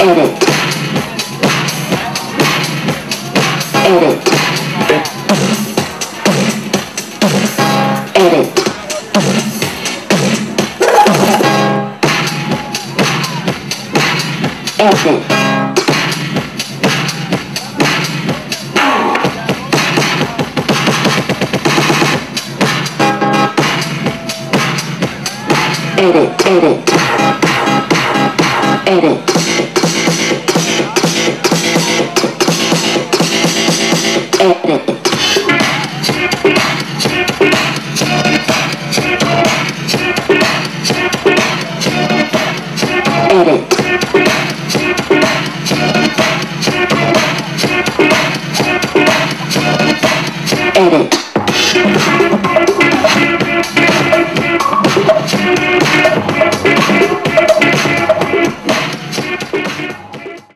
edit, edit, edit, edit, edit, edit, edit. edit.